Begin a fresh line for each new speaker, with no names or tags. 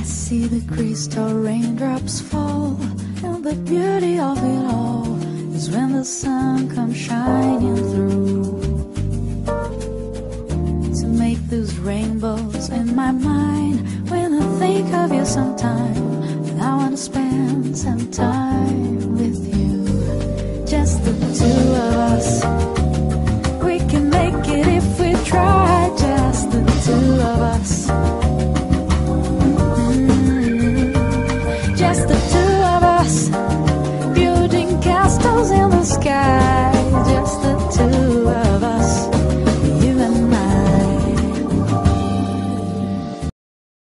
I see the crystal raindrops fall, and the beauty of it all is when the sun comes shining through. To make those rainbows in my mind when I think of you sometime, and I wanna spend some time with you, just the two. just the two of us building castles in the sky.